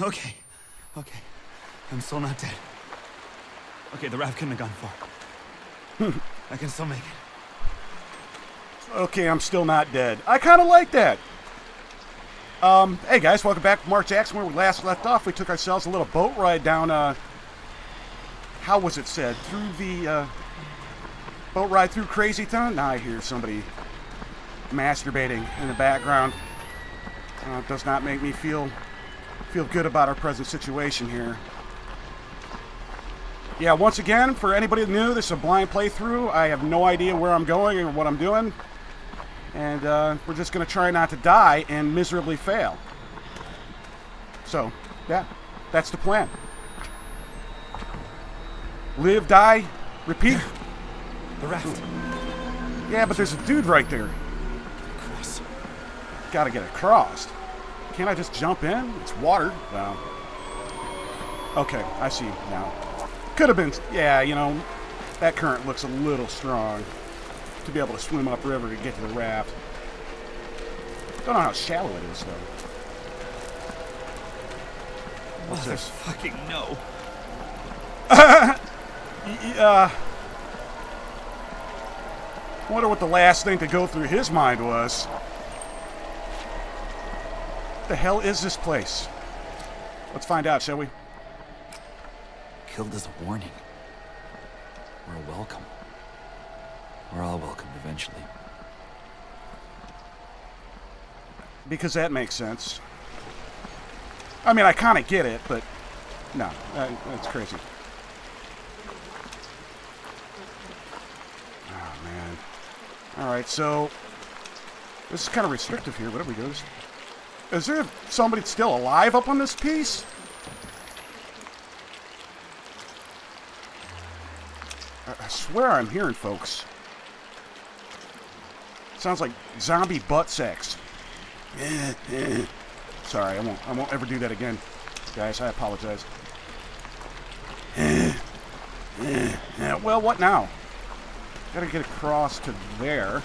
Okay, okay. I'm still not dead. Okay, the raft couldn't have gone far. I can still make it. Okay, I'm still not dead. I kind of like that. Um, hey guys, welcome back to Mark Jackson. Where we last left off, we took ourselves a little boat ride down, uh, how was it said? Through the, uh, boat ride through Crazy Town? Now I hear somebody masturbating in the background. Uh, does not make me feel, feel good about our present situation here. Yeah, once again, for anybody new, this is a blind playthrough. I have no idea where I'm going or what I'm doing. And uh, we're just going to try not to die and miserably fail. So, yeah, that's the plan. Live, die, repeat. The raft. Yeah, but there's a dude right there. Cross. Gotta get across. Can't I just jump in? It's water. Well, okay, I see now. Could have been, yeah, you know, that current looks a little strong to be able to swim upriver to get to the raft. Don't know how shallow it is, though. What's this? Fucking no. Uh, wonder what the last thing to go through his mind was. The hell is this place? Let's find out, shall we? Killed as a warning. We're welcome. We're all welcomed eventually. Because that makes sense. I mean, I kind of get it, but no, that, that's crazy. Oh, man. All right, so this is kind of restrictive here. Whatever goes. Is there somebody still alive up on this piece? I, swear I'm hearing folks. Sounds like zombie butt sex. Sorry, I won't. I won't ever do that again, guys. I apologize. Well, what now? Gotta get across to there.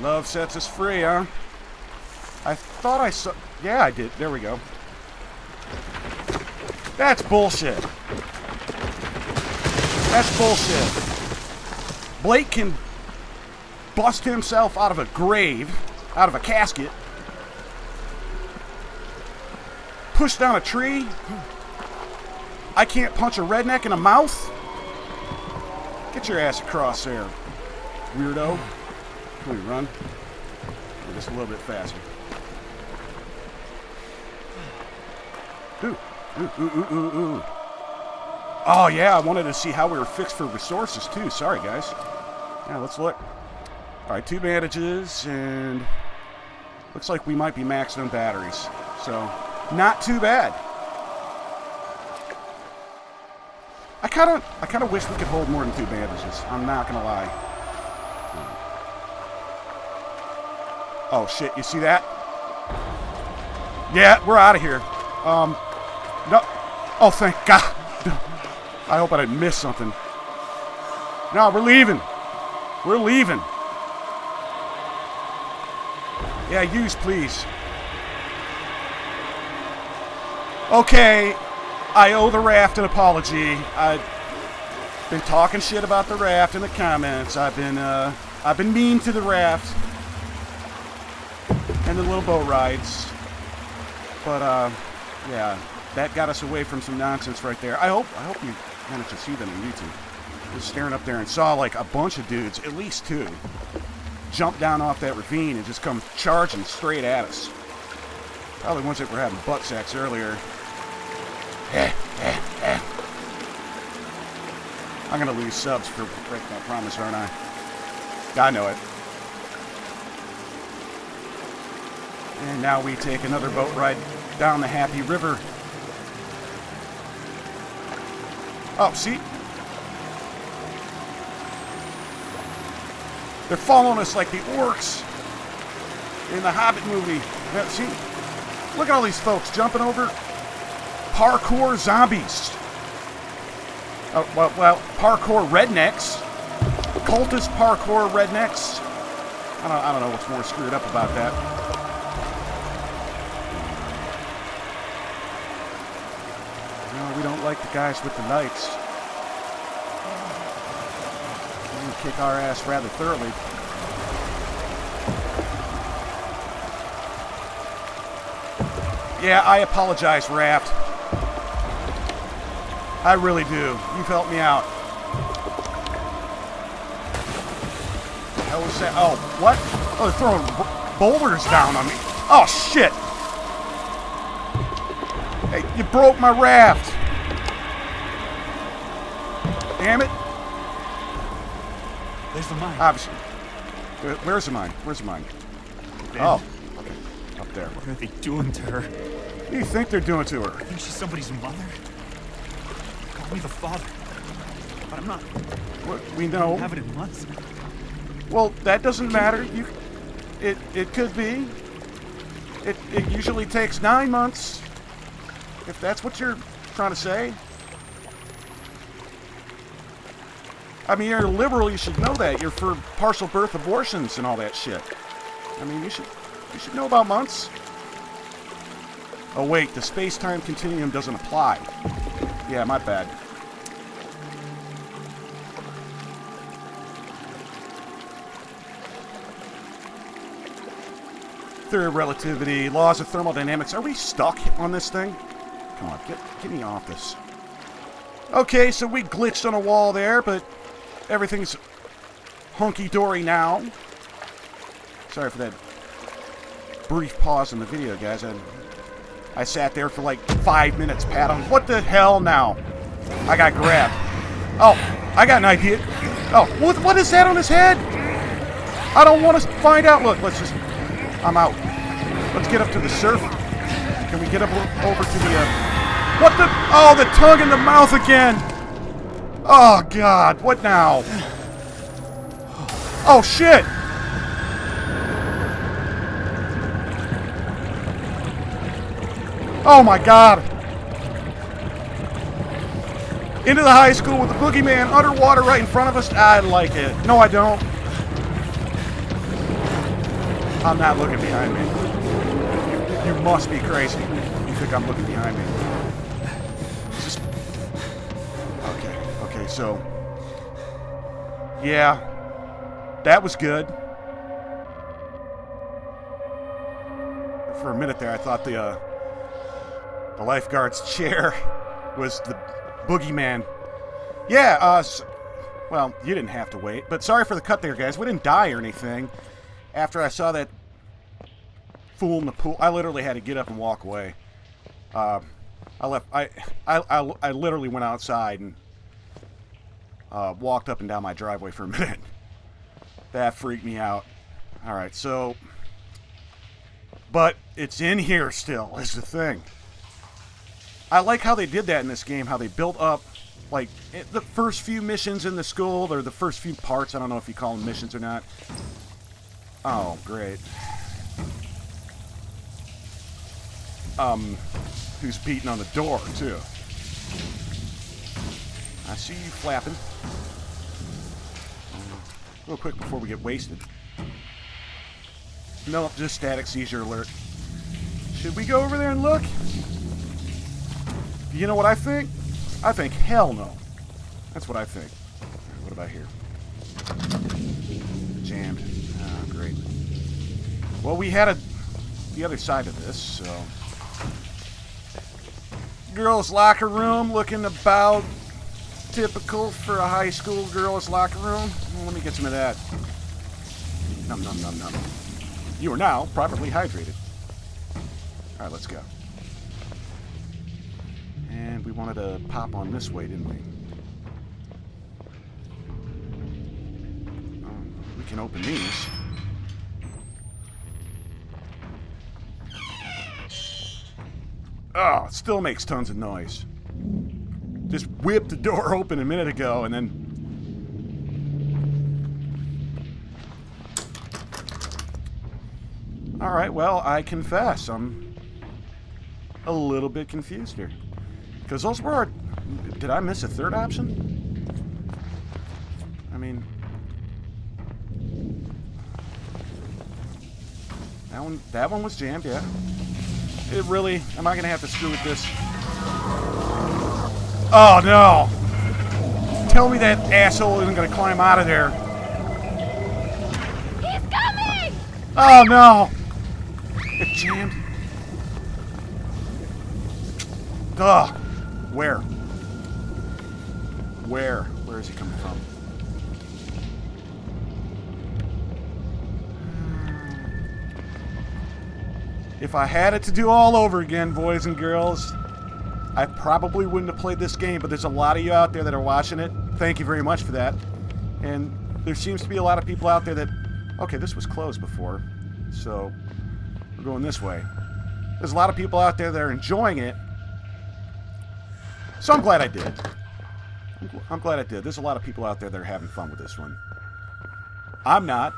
Love sets us free, huh? I thought I saw. Yeah, I did. There we go. That's bullshit. That's bullshit. Blake can bust himself out of a grave, out of a casket, push down a tree. I can't punch a redneck in the mouth. Get your ass across there, weirdo. Can we run? Or just a little bit faster. Ooh, ooh, ooh, ooh, ooh, ooh. Oh yeah, I wanted to see how we were fixed for resources too. Sorry, guys. Yeah, let's look. All right, two bandages, and looks like we might be maxed on batteries. So, not too bad. I kind of, I kind of wish we could hold more than two bandages. I'm not gonna lie. Oh shit! You see that? Yeah, we're out of here. Um, no. Oh, thank God. I hope I didn't miss something. No, we're leaving. We're leaving. Yeah, use, please. Okay, I owe the raft an apology. I've been talking shit about the raft in the comments. I've been, uh, I've been mean to the raft and the little boat rides. But, uh, yeah, that got us away from some nonsense right there. I hope, I hope you managed to see them on YouTube. Was staring up there and saw like a bunch of dudes, at least two, jump down off that ravine and just come charging straight at us. Probably ones that were having butt sex earlier. Eh, eh, eh. I'm gonna lose subs for breaking that promise, aren't I? I know it. And now we take another boat ride down the Happy River. Oh, see? They're following us like the orcs in the Hobbit movie. Yeah, see? Look at all these folks jumping over parkour zombies. Uh, well, well, parkour rednecks. Cultist parkour rednecks. I don't, I don't know what's more screwed up about that. No, we don't like the guys with the knights. They kick our ass rather thoroughly. Yeah, I apologize, Raft. I really do. You've helped me out. Hell was that? Oh, what? Oh, they're throwing boulders down on me. Oh, shit. Hey, you broke my raft. Damn it. There's the mine. Obviously. Where's the mine? Where's the mine? Ben, Oh, okay. Up there. What are they doing to her? What do you think they're doing to her? I think she's somebody's mother. Call me the father. But I'm not. What, we know. Have it in months. Well, that doesn't matter. You, it it could be. It it usually takes nine months. If that's what you're trying to say. I mean, you're liberal. You should know that. You're for partial birth abortions and all that shit. I mean, you should you should know about months. Oh wait, the space-time continuum doesn't apply. Yeah, my bad. Theory of relativity, laws of thermodynamics. Are we stuck on this thing? Come on, get, get me off this. Okay, so we glitched on a wall there, but everything's hunky-dory now. Sorry for that brief pause in the video, guys. I, I sat there for like five minutes, Pat. What the hell now? I got grabbed. Oh, I got an idea. Oh, what, what is that on his head? I don't want to find out. Look, let's just. I'm out. Let's get up to the surf. Can we get up over to the. Uh, what the? Oh, the tongue in the mouth again. Oh, God. What now? Oh, shit. Oh, my God. Into the high school with the boogeyman underwater right in front of us. I like it. No, I don't. I'm not looking behind me. You, you must be crazy. You think I'm looking behind me? It's Just okay. Okay. So yeah, that was good. For a minute there, I thought the uh, the lifeguard's chair was the boogeyman. Yeah. Uh. s well, you didn't have to wait, but sorry for the cut there, guys. We didn't die or anything after I saw that fool in the pool, I literally had to get up and walk away. Uh, I left. I, I, I, I literally went outside and uh, walked up and down my driveway for a minute. That freaked me out. All right, so, but it's in here still. Is the thing. I like how they did that in this game. How they built up, like the first few missions in the school, or the first few parts. I don't know if you call them missions or not. Oh, great. Um, who's beating on the door, too? See you flapping. Real quick before we get wasted. Nope, just static seizure alert. Should we go over there and look? You know what I think? I think hell no. That's what I think. What about here? Jammed. Ah, great. Well, we had a the other side of this, so girls' locker room looking about typical for a high school girls' locker room. Let me get some of that. Num num num num. You are now properly hydrated. All right, let's go. And we wanted to pop on this way, didn't we? Um, we can open these. Oh, it still makes tons of noise. Just whipped the door open a minute ago and then. Alright, well, I confess, I'm a little bit confused here. Because those were our, Did I miss a third option? I mean... That one, that one was jammed, yeah. It really... Am I going to have to screw with this? Oh, no! Tell me that asshole isn't going to climb out of there. He's coming! Oh, no! It jammed. Ugh. Where? Where? Where is he coming from? If I had it to do all over again, boys and girls, I probably wouldn't have played this game, but there's a lot of you out there that are watching it. Thank you very much for that. And there seems to be a lot of people out there that, okay, this was closed before, so we're going this way. There's a lot of people out there that are enjoying it, so I'm glad I did. I'm, glad I did. There's a lot of people out there that are having fun with this one. I'm not.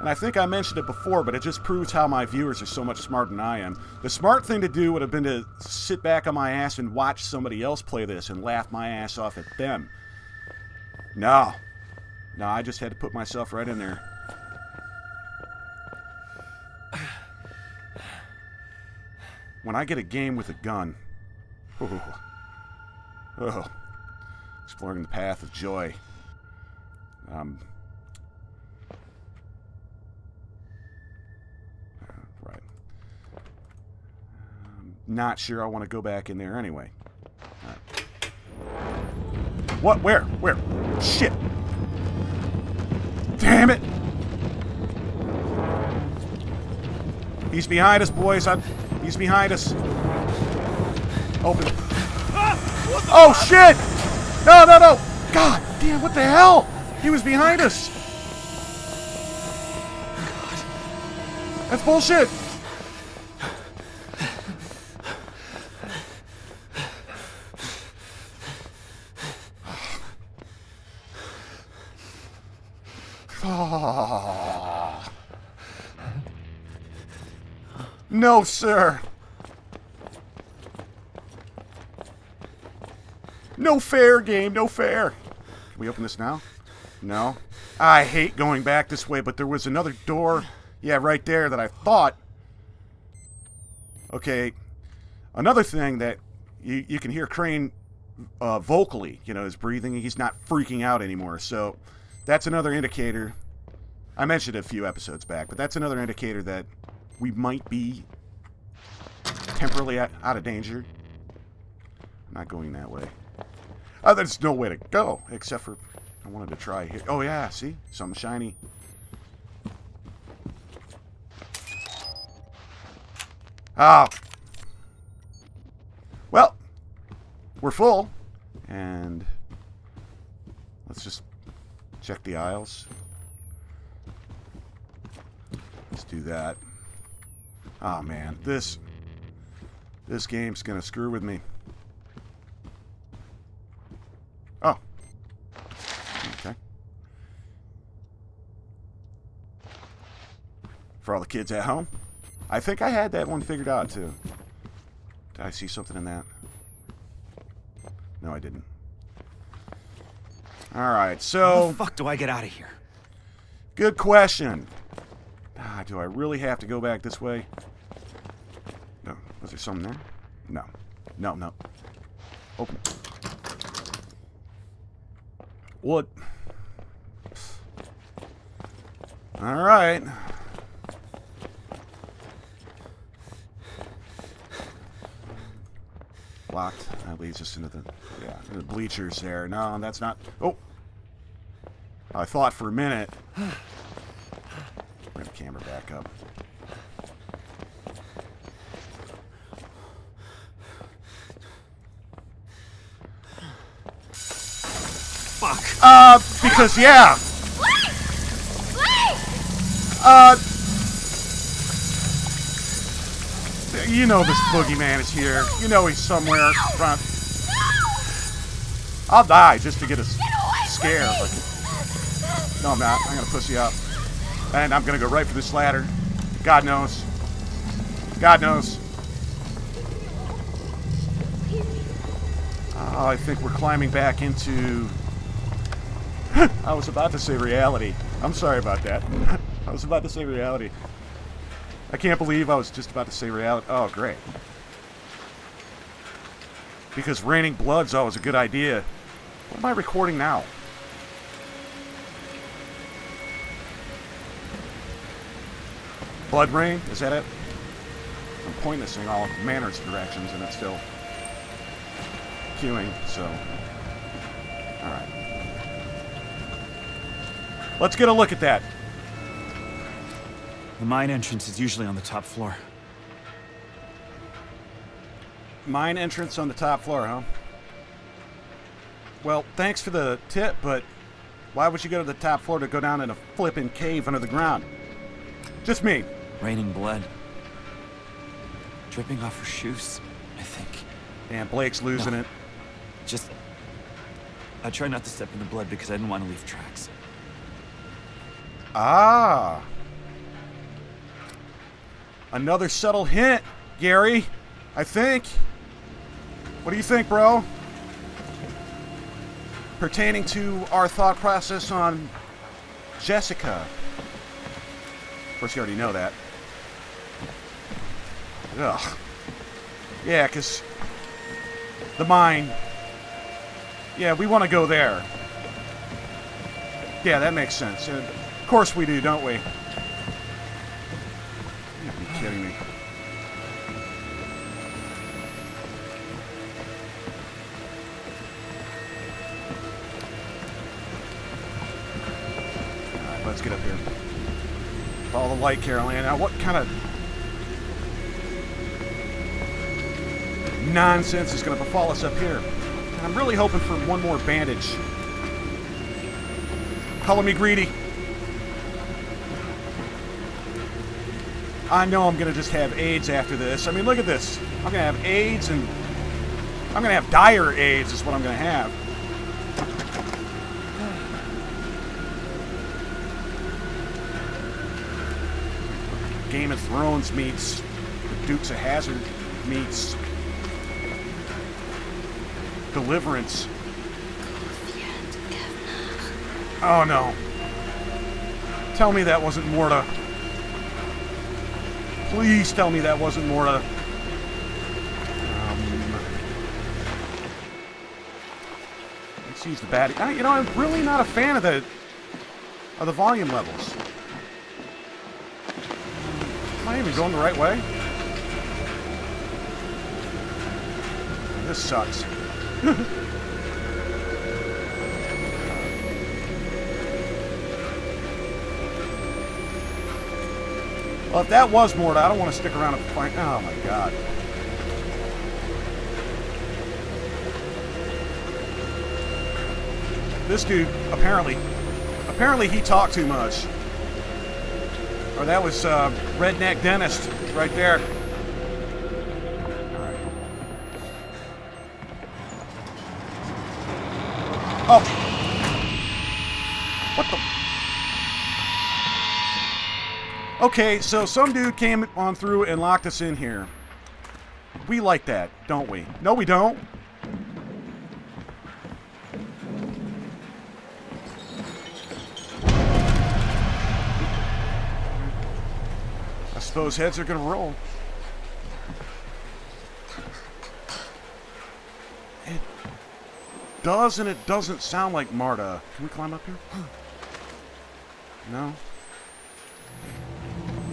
And I think I mentioned it before, but it just proves how my viewers are so much smarter than I am. The smart thing to do would have been to sit back on my ass and watch somebody else play this and laugh my ass off at them. No. No, I just had to put myself right in there. When I get a game with a gun, ooh, oh, exploring the path of joy. Um, Right. Um, not sure I want to go back in there anyway. Alright. What? Where? Where? Shit! Damn it! He's behind us, boys. i he's behind us. Open. Oh shit! No, no, no! God damn! What the hell? He was behind us. That's bullshit. No, sir. No fair game, no fair. Can we open this now? No. I hate going back this way, but there was another door, yeah, right there that I thought. Okay, another thing that you, you can hear Crane uh, vocally, you know, his breathing, he's not freaking out anymore. So that's another indicator. I mentioned a few episodes back, but that's another indicator that we might be temporarily out, of danger. Not going that way. Oh, there's no way to go, except for I wanted to try here. Oh, yeah, see? Something shiny. Oh. Well, we're full. And let's just check the aisles. Let's do that. Oh, man. This... This game's gonna screw with me. Oh. Okay. For all the kids at home. I think I had that one figured out, too. Did I see something in that? No, I didn't. Alright, How so... the fuck do I get out of here? Good question. Ah, do I really have to go back this way? No. Was there something there? No. No, no. Open. What? Alright. Locked. That leads us into the yeah, the bleachers there. No, that's not Oh. I thought for a minute. Bring the camera back up. Fuck. Uh, because yeah. Uh, you know this boogeyman is here. You know he's somewhere around. I'll die just to get a s- scare. Like, no, I'm not. I'm gonna pussy up, and I'm gonna go right for this ladder. God knows. God knows. Oh, I think we're climbing back into. I was about to say reality. I'm sorry about that. I was about to say reality. I can't believe I was just about to say reality. Oh, great. Because raining blood's always a good idea. What am I recording now? Blood rain? Is that it? I'm pointing this thing all manners of directions and it's still queuing, so. Alright. Let's get a look at that. The mine entrance is usually on the top floor. Mine entrance on the top floor, huh? Well, thanks for the tip, but why would you go to the top floor to go down in a flipping cave under the ground? Just me. Raining blood. Dripping off her shoes, I think. Damn, Blake's losing No. it. Just... I try not to step in the blood because I didn't want to leave tracks. Ah. Another subtle hint, Gary. I think. What do you think, bro? Pertaining to our thought process on Jessica. Of course, you already know that. Ugh. Yeah, because the mine. Yeah, we want to go there. Yeah, that makes sense. Of course we do, don't we? Caroline. Now, what kind of nonsense is going to befall us up here? And I'm really hoping for one more bandage. Calling me greedy. I know I'm going to just have AIDS after this. I mean, look at this. I'm going to have AIDS and I'm going to have dire AIDS is what I'm going to have. Game of Thrones meets the Dukes of Hazzard meets Deliverance. Oh no. Tell me that wasn't Marta. Please tell me that wasn't Marta. Um, let's use the. Uh, you know, I'm really not a fan of the of the volume levels. Am I even going the right way? This sucks. Well, if that was Marta, I don't want to stick around and find. Oh my god. This dude apparently, apparently he talked too much. Or that was uh, redneck dentist right there. Oh. What the? Okay, so some dude came on through and locked us in here. We like that, don't we? No, we don't. Suppose heads are gonna roll. It does and it doesn't sound like Marta. Can we climb up here? No?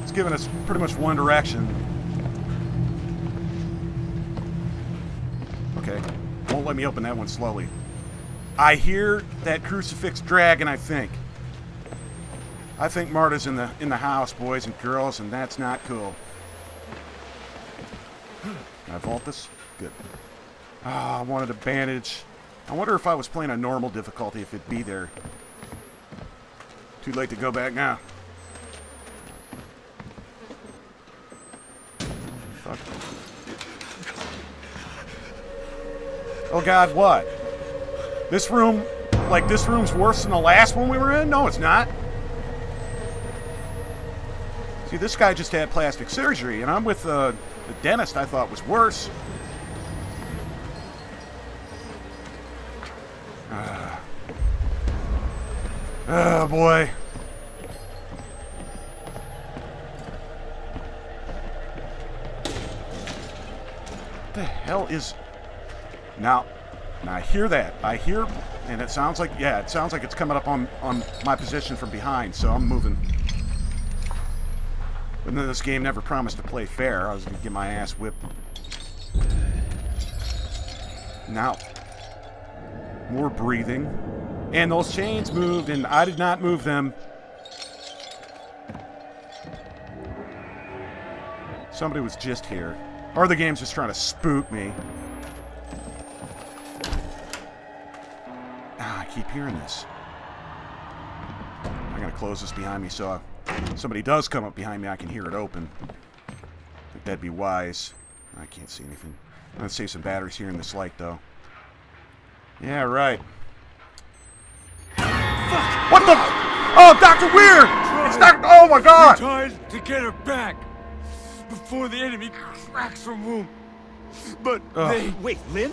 It's giving us pretty much one direction. Okay. Won't let me open that one slowly. I hear that crucifix dragon, I think. I think Marta's in the in the house, boys and girls, and that's not cool. Can I vault this? Good. Ah, I wanted a bandage. I wonder if I was playing a normal difficulty, if it'd be there. Too late to go back now. Fuck. Oh god, what? This room, like this room's worse than the last one we were in? No, it's not. See, this guy just had plastic surgery, and I'm with uh, the dentist I thought was worse. Uh. Oh, boy. What the hell is... Now, now I hear that. I hear, and it sounds like, yeah, it sounds like it's coming up on, on my position from behind, so I'm moving. This game never promised to play fair. I was gonna get my ass whipped. Now, more breathing. And those chains moved, and I did not move them. Somebody was just here. Or the game's just trying to spook me. Ah, I keep hearing this. I'm gonna close this behind me so if somebody does come up behind me, I can hear it open. I think that'd be wise. I can't see anything. I'm gonna save some batteries here in this light, though. Yeah, right. What the? Oh, Dr. Weir! It's Dr. Oh my God! tried to get her back before the enemy cracks her womb. But Ugh. they Wait, Lynn?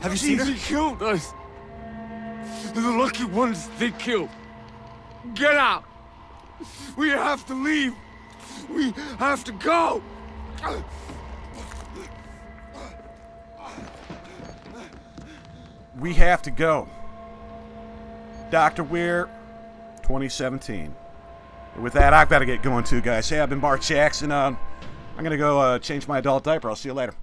Have you seen her? they killed us. The lucky ones they killed. Get out. We have to leave. We have to go. We have to go. Dr. Weir, 2017. With that, I've got to get going too, guys. Hey, I've been Mark Jackson. Uh, I'm going to go uh, change my adult diaper. I'll see you later.